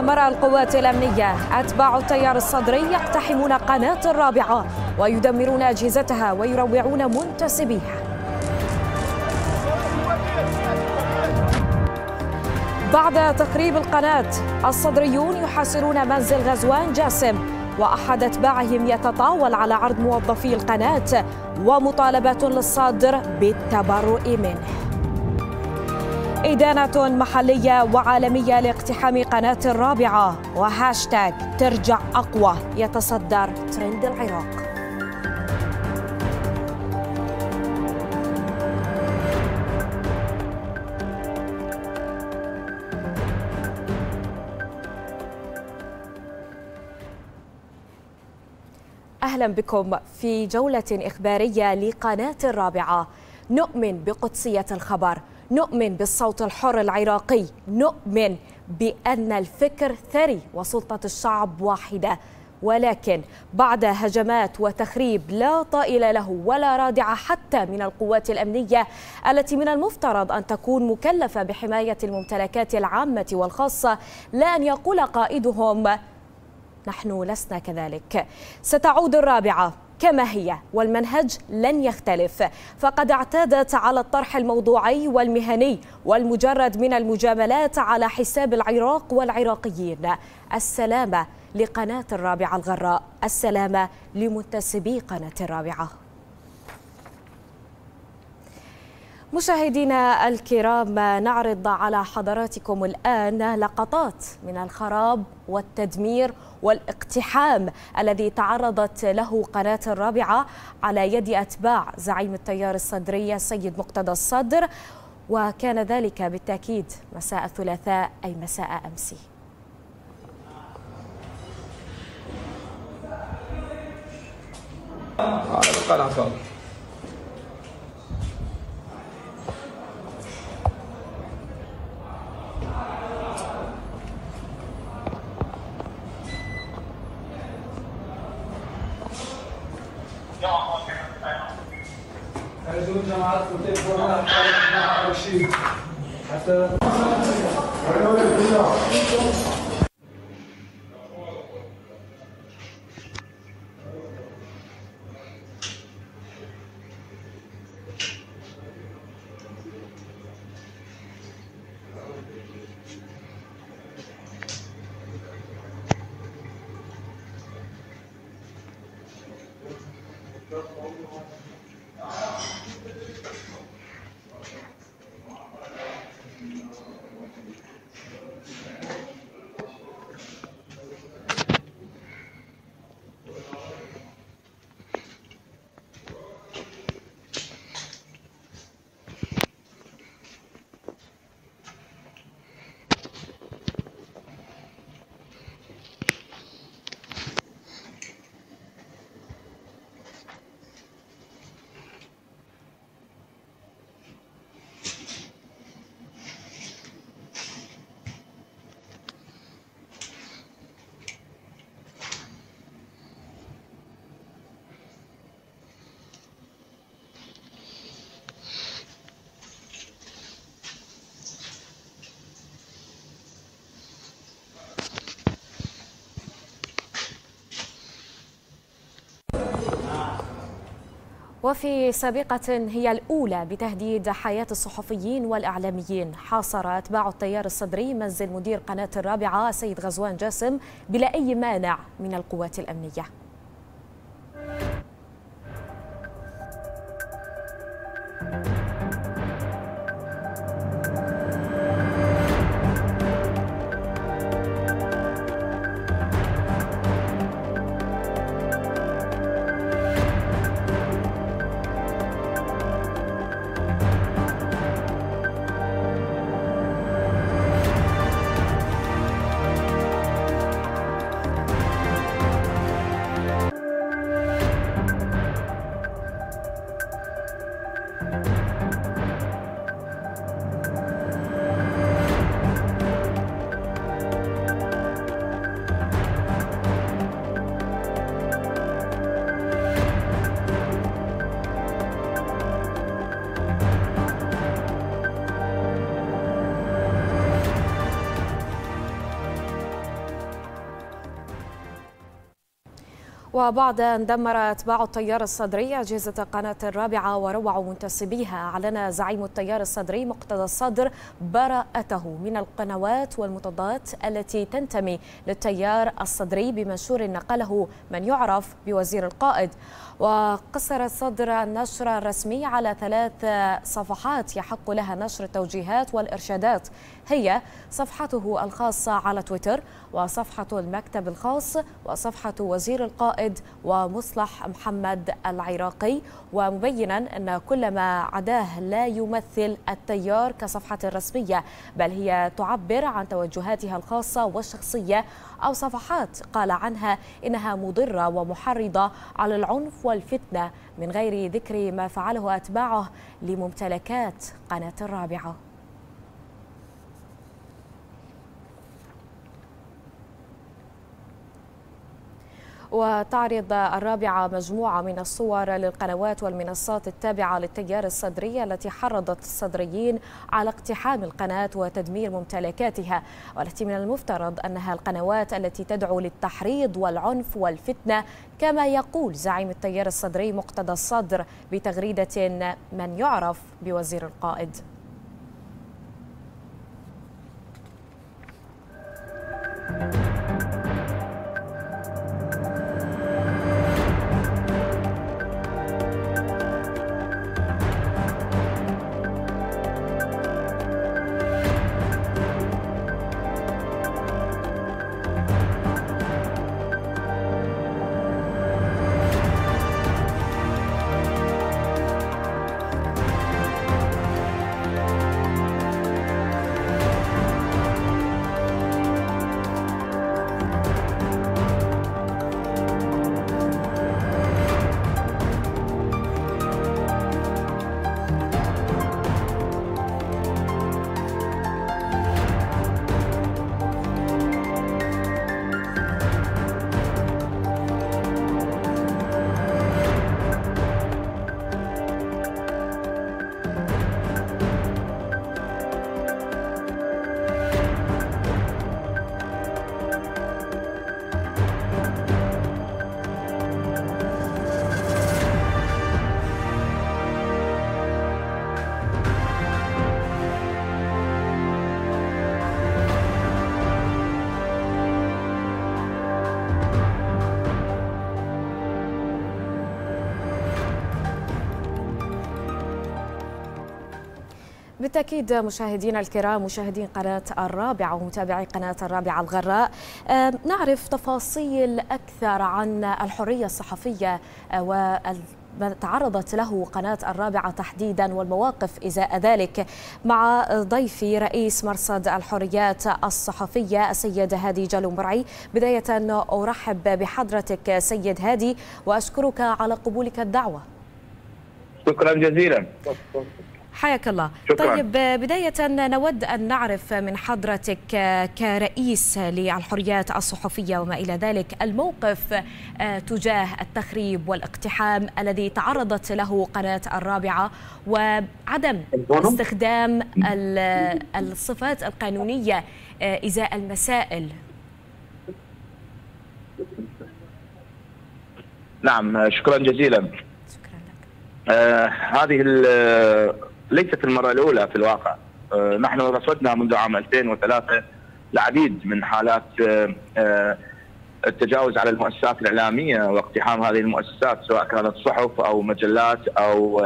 مرأى القوات الأمنية. أتباع التيار الصدري يقتحمون قناة الرابعة ويدمرون أجهزتها ويروعون منتسبيها. بعد تخريب القناة الصدريون يحاصرون منزل غزوان جاسم وأحد أتباعهم يتطاول على عرض موظفي القناة ومطالبة للصادر بالتبرؤ منه. إدانة محلية وعالمية لاقتحام قناة الرابعة وهاشتاج ترجع أقوى يتصدر ترند العراق. أهلا بكم في جولة إخبارية لقناة الرابعة. نؤمن بقدسية الخبر. نؤمن بالصوت الحر العراقي. نؤمن بأن الفكر ثري وسلطة الشعب واحدة. ولكن بعد هجمات وتخريب لا طائل له ولا رادع حتى من القوات الأمنية التي من المفترض أن تكون مكلفة بحماية الممتلكات العامة والخاصة لا أن يقول قائدهم نحن لسنا كذلك. ستعود الرابعة. كما هي والمنهج لن يختلف. فقد اعتادت على الطرح الموضوعي والمهني والمجرد من المجاملات على حساب العراق والعراقيين. السلامه لقناة الرابعة الغراء. السلامه لمنتسبي قناة الرابعة. مشاهدينا الكرام نعرض على حضراتكم الآن لقطات من الخراب والتدمير والاقتحام الذي تعرضت له قناة الرابعة على يد أتباع زعيم التيار الصدري السيد مقتدى الصدر. وكان ذلك بالتأكيد مساء الثلاثاء أي مساء أمس على هذول حتى وفي سابقة هي الأولى بتهديد حياة الصحفيين والإعلاميين. حاصر أتباع التيار الصدري منزل مدير قناة الرابعة السيد غزوان جاسم بلا أي مانع من القوات الأمنية. وبعد أن دمر أتباع التيار الصدري أجهزة قناة الرابعة وروعوا منتسبيها. أعلن زعيم التيار الصدري مقتدى الصدر براءته من القنوات والمضادات التي تنتمي للتيار الصدري بمنشور نقله من يعرف بوزير القائد. وقصر الصدر النشر الرسمي على ثلاث صفحات يحق لها نشر التوجيهات والإرشادات. هي صفحته الخاصة على تويتر وصفحة المكتب الخاص وصفحة وزير القائد ومصلح محمد العراقي. ومبينا أن كل ما عداه لا يمثل التيار كصفحة رسمية بل هي تعبر عن توجهاتها الخاصة والشخصية أو صفحات قال عنها إنها مضرة ومحرضة على العنف والفتنة من غير ذكر ما فعله أتباعه لممتلكات قناة الرابعة. وتعرض الرابعة مجموعة من الصور للقنوات والمنصات التابعة للتيار الصدري التي حرضت الصدريين على اقتحام القناة وتدمير ممتلكاتها. والتي من المفترض أنها القنوات التي تدعو للتحريض والعنف والفتنة كما يقول زعيم التيار الصدري مقتدى الصدر بتغريدة من يعرف بوزير القائد. بالتأكيد مشاهدينا الكرام مشاهدين قناة الرابعة ومتابعي قناة الرابعة الغراء نعرف تفاصيل أكثر عن الحرية الصحفية وال ما تعرضت له قناة الرابعة تحديدا والمواقف إزاء ذلك مع ضيفي رئيس مرصد الحريات الصحفية السيد هادي جلو مرعي بداية أرحب بحضرتك سيد هادي وأشكرك على قبولك الدعوة. شكرا جزيلا. حياك الله. شكرا. طيب بداية نود أن نعرف من حضرتك كرئيس للحريات الصحفية وما إلى ذلك الموقف تجاه التخريب والاقتحام الذي تعرضت له قناة الرابعة وعدم استخدام الصفات القانونية إزاء المسائل. نعم شكرا جزيلا. شكرا لك. آه هذه ليست المرة الأولى في الواقع. آه نحن رصدنا منذ عام 2003 العديد من حالات آه آه التجاوز على المؤسسات الإعلامية واقتحام هذه المؤسسات سواء كانت صحف أو مجلات أو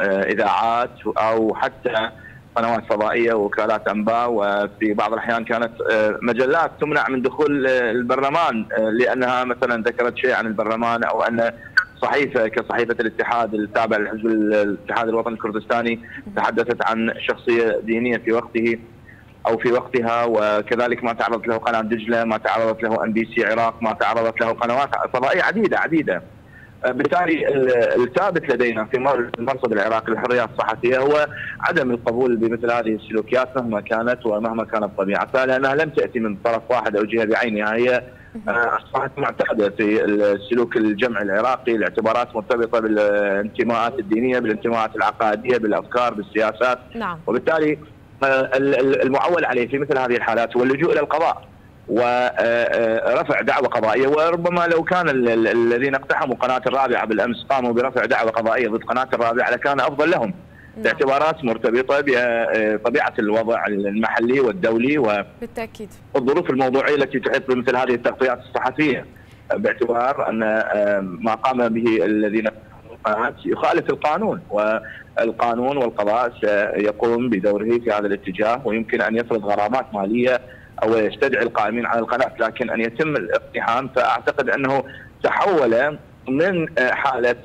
إذاعات أو حتى قنوات فضائية ووكالات أنباء. وفي بعض الأحيان كانت مجلات تمنع من دخول البرلمان لأنها مثلا ذكرت شيء عن البرلمان أو أن صحيفة كصحيفة الاتحاد التابعه لحزب الاتحاد الوطني الكردستاني تحدثت عن شخصية دينية في وقته أو في وقتها وكذلك ما تعرضت له قناة دجلة، ما تعرضت له ام بي سي عراق، ما تعرضت له قنوات فضائية عديدة عديدة. بالتالي الثابت لدينا في المرصد العراقي للحريات الصحفية هو عدم القبول بمثل هذه السلوكيات مهما كانت ومهما كانت طبيعتها لأنها لم تأتي من طرف واحد أو جهة بعينها هي اصبحت معتقدة في السلوك الجمع العراقي الاعتبارات مرتبطة بالانتماءات الدينية بالانتماءات العقائدية بالأفكار بالسياسات نعم. وبالتالي المعول عليه في مثل هذه الحالات هو اللجوء إلى القضاء ورفع دعوى قضائية وربما لو كان الذين اقتحموا قناة الرابعة بالأمس قاموا برفع دعوى قضائية ضد قناة الرابعة لكان أفضل لهم. نعم. باعتبارات مرتبطة بطبيعه الوضع المحلي والدولي بالتأكيد والظروف الموضوعية التي تحيط بمثل هذه التغطيات الصحفية باعتبار أن ما قام به الذين يخالف القانون والقانون والقضاء سيقوم بدوره في هذا الاتجاه ويمكن أن يفرض غرامات مالية أو يستدعي القائمين على القناة لكن أن يتم الاقتحام فأعتقد أنه تحول من حالة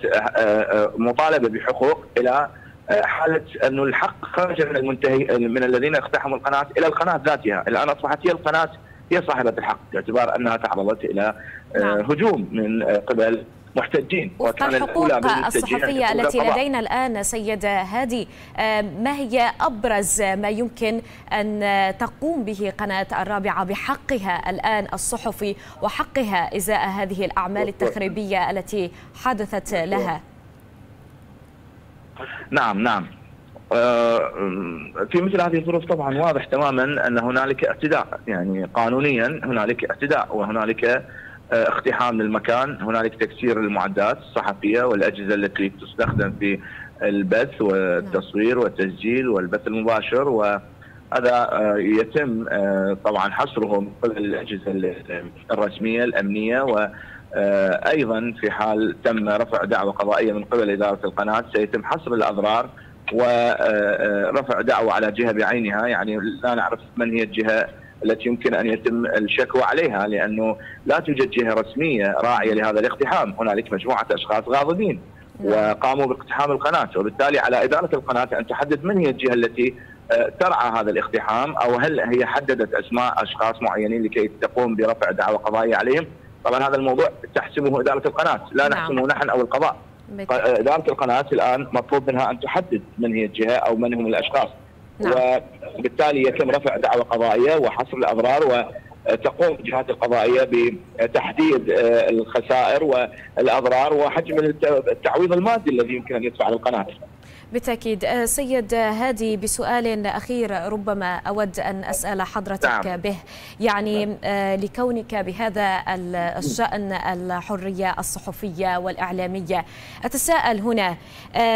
مطالبة بحقوق إلى حالة انه الحق خرج من المنتهي من الذين اقتحموا القناة إلى القناة ذاتها، الآن أصبحت هي القناة هي صاحبة الحق باعتبار أنها تعرضت إلى نعم. هجوم من قبل محتجين. وكان الحقوق الصحفية التي لدينا الآن سيد هادي ما هي أبرز ما يمكن أن تقوم به قناة الرابعة بحقها الآن الصحفي وحقها إزاء هذه الأعمال التخريبية التي حدثت لها؟ نعم نعم. في مثل هذه الظروف طبعا واضح تماما أن هنالك اعتداء يعني قانونيا هنالك اعتداء وهنالك اقتحام للمكان هنالك تكسير المعدات الصحفية والأجهزة التي تستخدم في البث والتصوير والتسجيل والبث المباشر وهذا يتم طبعا حصره من قبل الأجهزة الرسمية الأمنية و أيضا في حال تم رفع دعوى قضائية من قبل إدارة القناة سيتم حصر الأضرار ورفع دعوى على جهة بعينها يعني لا نعرف من هي الجهة التي يمكن أن يتم الشكوى عليها لأنه لا توجد جهة رسمية راعية لهذا الاقتحام، هنالك مجموعة أشخاص غاضبين وقاموا باقتحام القناة، وبالتالي على إدارة القناة أن تحدد من هي الجهة التي ترعى هذا الاقتحام أو هل هي حددت أسماء أشخاص معينين لكي تقوم برفع دعوى قضائية عليهم؟ طبعا هذا الموضوع تحسمه إدارة القناة، لا نعم. نحسمه نحن أو القضاء. اداره القناة الآن مطلوب منها أن تحدد من هي الجهة أو من هم الأشخاص. نعم. وبالتالي يتم رفع دعوى قضائية وحصر الاضرار وتقوم الجهات القضائية بتحديد الخسائر والاضرار وحجم التعويض المادي الذي يمكن أن يدفع للقناة. بالتأكيد. سيد هادي بسؤال أخير ربما أود أن أسأل حضرتك نعم. به. يعني لكونك بهذا الشأن الحرية الصحفية والإعلامية أتساءل هنا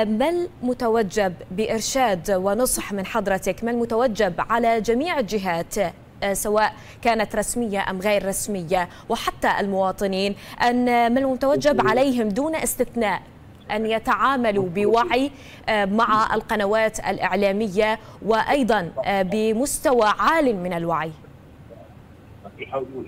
ما المتوجب بإرشاد ونصح من حضرتك؟ ما المتوجب على جميع الجهات سواء كانت رسمية أم غير رسمية؟ وحتى المواطنين أن ما المتوجب عليهم دون استثناء؟ أن يتعاملوا بوعي مع القنوات الإعلامية وأيضا بمستوى عال من الوعي.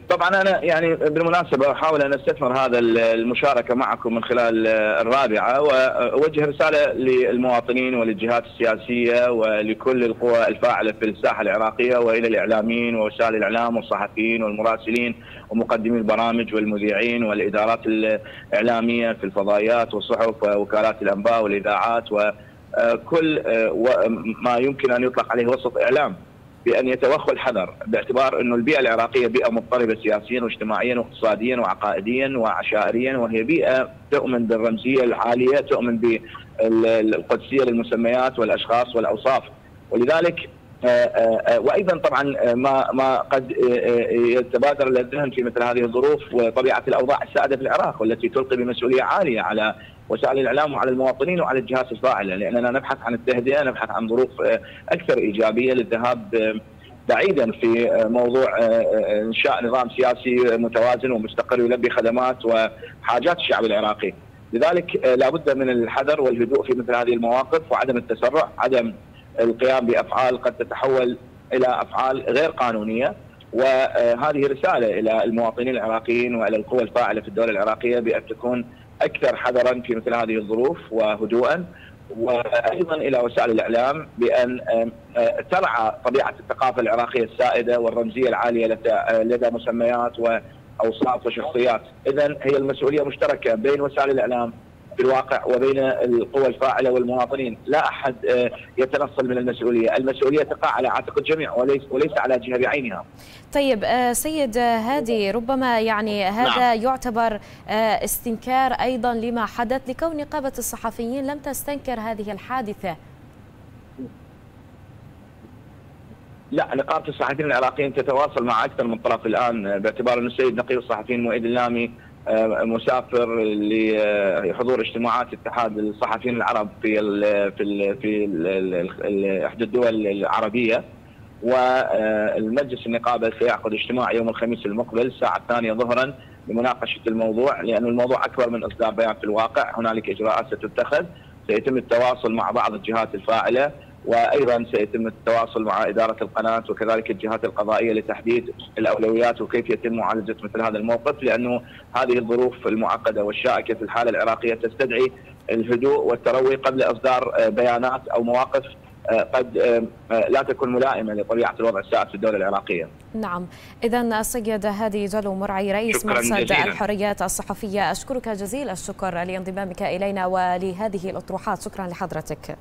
طبعا أنا يعني بالمناسبة أحاول أن أستثمر هذا المشاركة معكم من خلال الرابعة وأوجه رسالة للمواطنين وللجهات السياسية ولكل القوى الفاعلة في الساحة العراقية وإلى الإعلاميين ووسائل الإعلام والصحفيين والمراسلين ومقدمي البرامج والمذيعين والإدارات الإعلامية في الفضائيات والصحف ووكالات الأنباء والإذاعات وكل ما يمكن أن يطلق عليه وسط إعلام. بأن يتوخوا الحذر باعتبار إنه البيئة العراقية بيئة مضطربة سياسيا واجتماعيا واقتصاديا وعقائديا وعشائريا وهي بيئة تؤمن بالرمزية العالية تؤمن بالقدسية للمسميات والأشخاص والأوصاف. ولذلك وأيضا طبعا ما ما قد يتبادر إلى الذهن في مثل هذه الظروف وطبيعة الأوضاع السائدة في العراق والتي تلقي بمسؤولية عالية على وسائل الإعلام وعلى المواطنين وعلى الجهات الفاعلة لأننا نبحث عن التهدئه نبحث عن ظروف أكثر إيجابية للذهاب بعيدا في موضوع إنشاء نظام سياسي متوازن ومستقر يلبي خدمات وحاجات الشعب العراقي. لذلك لابد من الحذر والهدوء في مثل هذه المواقف وعدم التسرع، عدم القيام بأفعال قد تتحول إلى أفعال غير قانونية وهذه رسالة إلى المواطنين العراقيين وإلى القوى الفاعلة في الدولة العراقية بأن تكون أكثر حذرا في مثل هذه الظروف وهدوءا وأيضا إلى وسائل الإعلام بأن ترعى طبيعة الثقافة العراقية السائدة والرمزية العالية لدى مسميات وأوصاف وشخصيات، اذا هي المسؤولية مشتركة بين وسائل الإعلام في الواقع وبين القوى الفاعلة والمواطنين، لا أحد يتنصل من المسؤولية، المسؤولية تقع على عاتق الجميع وليس وليس على جهة بعينها. طيب سيد هادي ربما يعني هذا نعم. يعتبر استنكار أيضا لما حدث لكون نقابة الصحفيين لم تستنكر هذه الحادثة. لا نقابة الصحفيين العراقيين تتواصل مع أكثر من طرف الآن باعتبار أن السيد نقيب الصحفيين مؤيد اللامي آه، مسافر لحضور اجتماعات اتحاد الصحفيين العرب في ال في ال في إحدى الدول العربية. والمجلس النقابه سيعقد اجتماع يوم الخميس المقبل الساعة الثانية ظهرا لمناقشة الموضوع لأن الموضوع أكبر من إصدار بيان في الواقع. هنالك إجراءات ستتخذ. سيتم التواصل مع بعض الجهات الفاعلة. وأيضا سيتم التواصل مع إدارة القناة وكذلك الجهات القضائية لتحديد الأولويات وكيف يتم معالجة مثل هذا الموقف لأنه هذه الظروف المعقدة والشائكة في الحالة العراقية تستدعي الهدوء والتروي قبل إصدار بيانات أو مواقف قد لا تكون ملائمة لطبيعة الوضع السائد في الدولة العراقية. نعم، اذا السيد هادي جلو مرعي رئيس مرصد الحريات الصحفية أشكرك جزيل الشكر لانضمامك إلينا ولهذه الأطروحات، شكرا لحضرتك.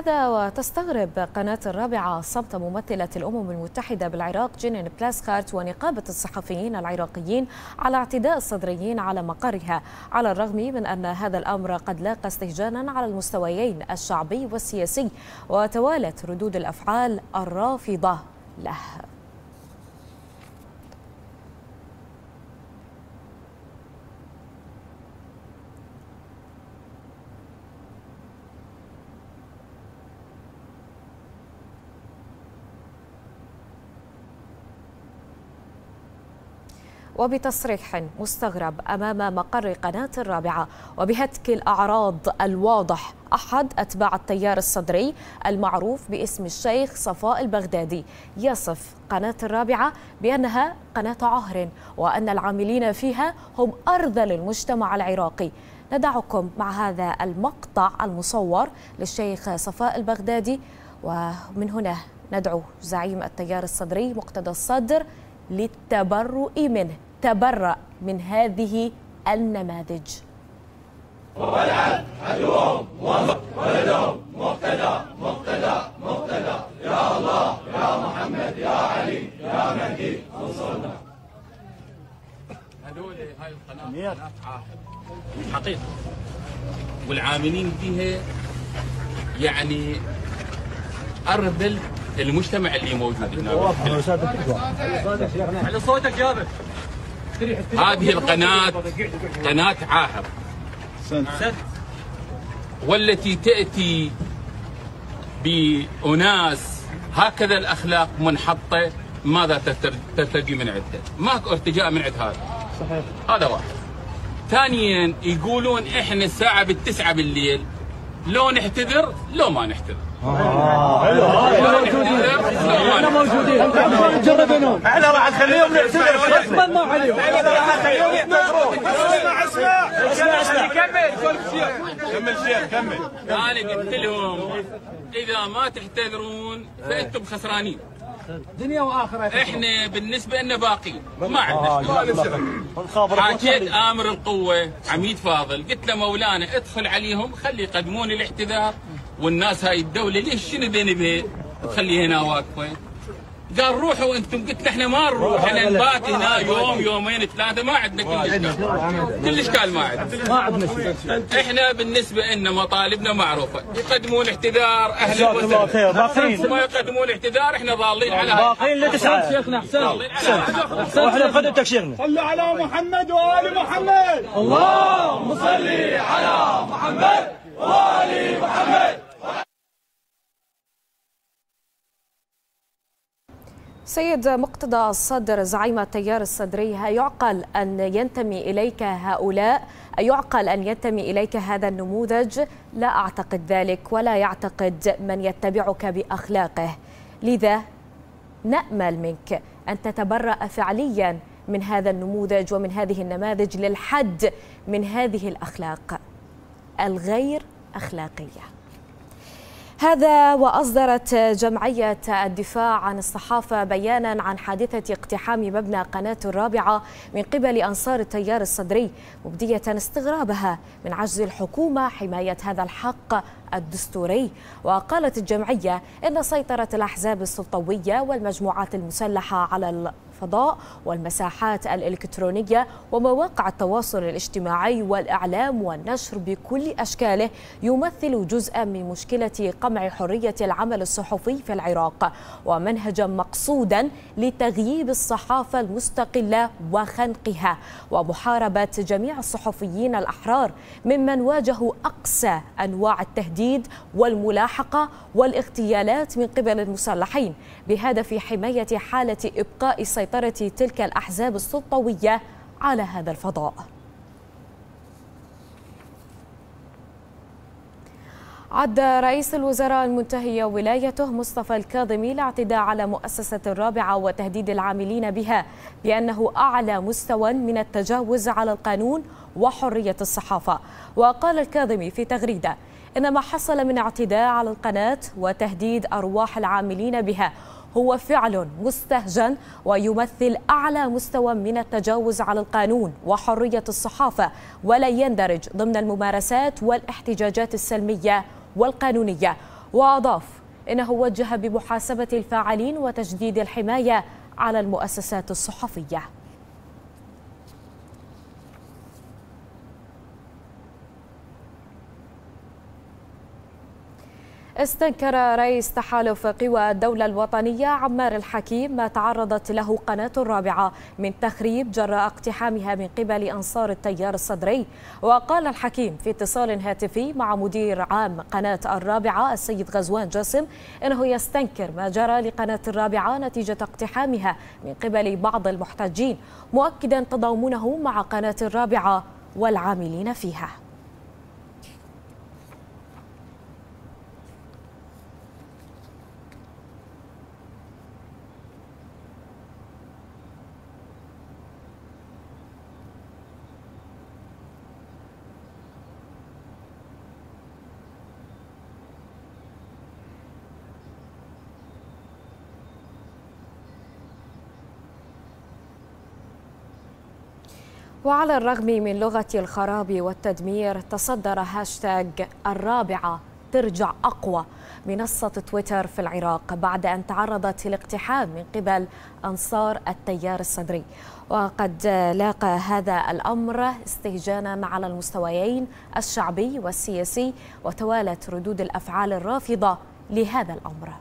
هذا وتستغرب قناة الرابعة صمت ممثلة الأمم المتحدة بالعراق جينين بلاسخارت ونقابة الصحفيين العراقيين على اعتداء الصدريين على مقرها على الرغم من أن هذا الأمر قد لاقى استهجانا على المستويين الشعبي والسياسي وتوالت ردود الأفعال الرافضة له. وبتصريح مستغرب أمام مقر قناة الرابعة وبهتك الأعراض الواضح. أحد أتباع التيار الصدري المعروف باسم الشيخ صفاء البغدادي يصف قناة الرابعة بأنها قناة عهر وأن العاملين فيها هم أرذل المجتمع العراقي. ندعكم مع هذا المقطع المصور للشيخ صفاء البغدادي ومن هنا ندعو زعيم التيار الصدري مقتدى الصدر للتبرؤ منه. تبرأ من هذه النماذج. عدوهم ولدهم مقتدى مقتدى مقتدى يا الله يا محمد يا علي يا مهدي انصرنا هذول هاي القناه قناه عاهد حقيقة. والعاملين فيها يعني ارذل المجتمع اللي موجود. هنا على صوتك جابر هذه القناة قناة عاهر. والتي تأتي بأناس هكذا الأخلاق منحطة ماذا ترتجي من عدة؟ ماكو ارتجاء من عند هذا. صحيح. هذا واحد. ثانيا يقولون إحنا الساعة بالتسعة بالليل لو نحتذر لو ما نحتذر. حلو. إحنا موجودين جربناهم إحنا راح نخليهم نعتذر ما عليهم كمل كمل شيخ كمل أنا قلت لهم اذا ما تعتذرون فانتم خسرانين دنيا واخره إحنا بالنسبة لنا باقي ما عندنا حكيت أمر القوه عميد فاضل قلت له مولانا ادخل عليهم خلي يقدمون الاعتذار والناس هاي الدولة ليش شنو بيني بين تخلي هنا واقفه قال روحوا أنتم قلت إحنا ما نروح إحنا نبات هنا يوم يومين ثلاثة. ما عندنا كل اشكال كل إشكال ما عندنا. ما عندنا إحنا بالنسبة لنا مطالبنا معروفة. يقدمون اعتذار أهل جزاك الله خير. باقين ما يقدمون اعتذار إحنا ضالين على باقين لتسعة شيخنا أحسن. ضالين على هذا. وإحنا بخدمتك شيخنا. صلوا على محمد وآل محمد. اللهم صل على محمد وآل محمد. سيد مقتدى الصدر زعيم التيار الصدري يعقل أن ينتمي إليك هؤلاء؟ يعقل أن ينتمي إليك هذا النموذج؟ لا أعتقد ذلك ولا يعتقد من يتبعك بأخلاقه. لذا نأمل منك أن تتبرأ فعليا من هذا النموذج ومن هذه النماذج للحد من هذه الأخلاق الغير أخلاقية. هذا وأصدرت جمعية الدفاع عن الصحافة بيانا عن حادثة اقتحام مبنى قناة الرابعة من قبل أنصار التيار الصدري مبدية استغرابها من عجز الحكومة حماية هذا الحق الدستوري. وقالت الجمعية إن سيطرة الأحزاب السلطوية والمجموعات المسلحة على الفضاء والمساحات الإلكترونية ومواقع التواصل الاجتماعي والإعلام والنشر بكل أشكاله يمثل جزءا من مشكلة قمع حرية العمل الصحفي في العراق ومنهجا مقصودا لتغييب الصحافة المستقلة وخنقها ومحاربة جميع الصحفيين الأحرار ممن واجهوا أقسى أنواع التهديد والملاحقة والاغتيالات من قبل المسلحين بهدف حماية حالة إبقاء سيطرة تلك الأحزاب السلطوية على هذا الفضاء. عد رئيس الوزراء المنتهي ولايته مصطفى الكاظمي الاعتداء على مؤسسة الرابعة وتهديد العاملين بها بأنه أعلى مستوى من التجاوز على القانون وحرية الصحافة. وقال الكاظمي في تغريدة إن ما حصل من اعتداء على القناة وتهديد أرواح العاملين بها هو فعل مستهجن ويمثل أعلى مستوى من التجاوز على القانون وحرية الصحافة ولا يندرج ضمن الممارسات والاحتجاجات السلمية والقانونية. وأضاف إنه وجه بمحاسبة الفاعلين وتجديد الحماية على المؤسسات الصحفية. استنكر رئيس تحالف قوى الدولة الوطنية عمار الحكيم ما تعرضت له قناة الرابعة من تخريب جراء اقتحامها من قبل أنصار التيار الصدري. وقال الحكيم في اتصال هاتفي مع مدير عام قناة الرابعة السيد غزوان جاسم إنه يستنكر ما جرى لقناة الرابعة نتيجة اقتحامها من قبل بعض المحتجين مؤكدا تضامنه مع قناة الرابعة والعاملين فيها. وعلى الرغم من لغة الخراب والتدمير تصدر هاشتاج الرابعة ترجع أقوى منصة تويتر في العراق بعد أن تعرضت للاقتحام من قبل أنصار التيار الصدري. وقد لاقى هذا الأمر استهجانا على المستويين الشعبي والسياسي وتوالت ردود الأفعال الرافضة لهذا الأمر.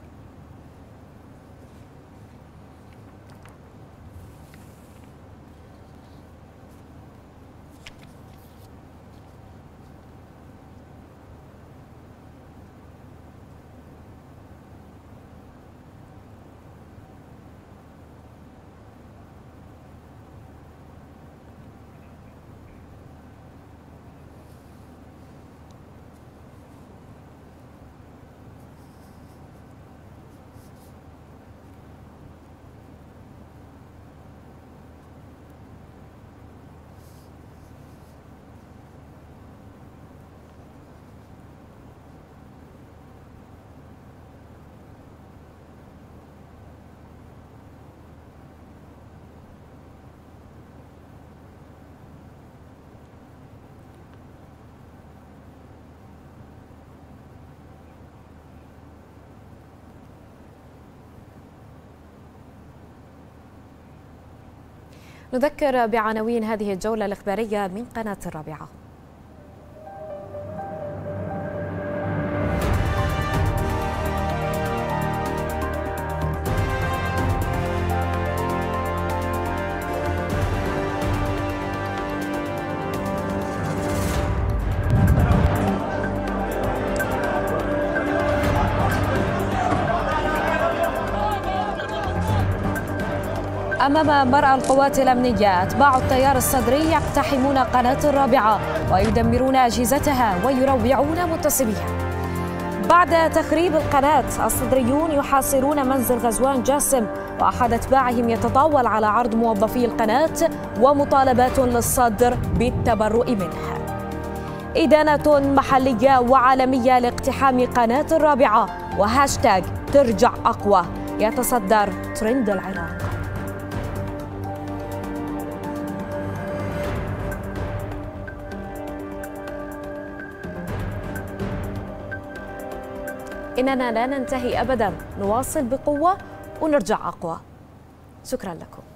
نذكر بعناوين هذه الجولة الإخبارية من قناة الرابعة. أمام مرأى القوات الأمنية أتباع التيار الصدري يقتحمون قناة الرابعة ويدمرون أجهزتها ويروعون متصليها. بعد تخريب القناة الصدريون يحاصرون منزل غزوان جاسم وأحد أتباعهم يتطاول على عرض موظفي القناة ومطالبات للصدر بالتبرؤ منها إدانة محلية وعالمية لاقتحام قناة الرابعة وهاشتاج ترجع أقوى. يتصدر ترند العراق. إننا لا ننتهي أبدا. نواصل بقوة ونرجع أقوى. شكرا لكم.